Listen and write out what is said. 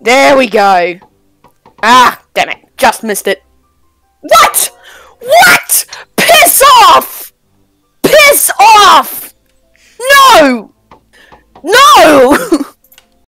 There we go. Ah, damn it. Just missed it. What? What? Piss off! Piss off! No! No!